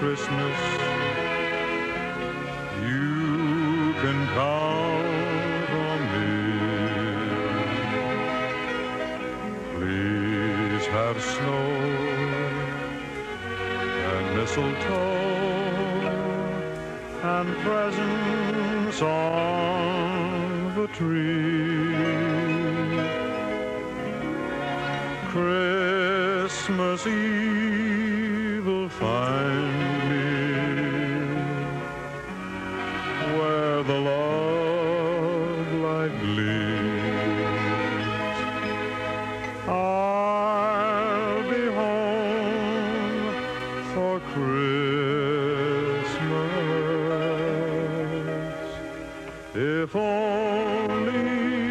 Christmas, you can count on me. Please have snow and mistletoe and presents on the tree. Christmas Eve will find me where the love light gleams. I'll be home for Christmas if only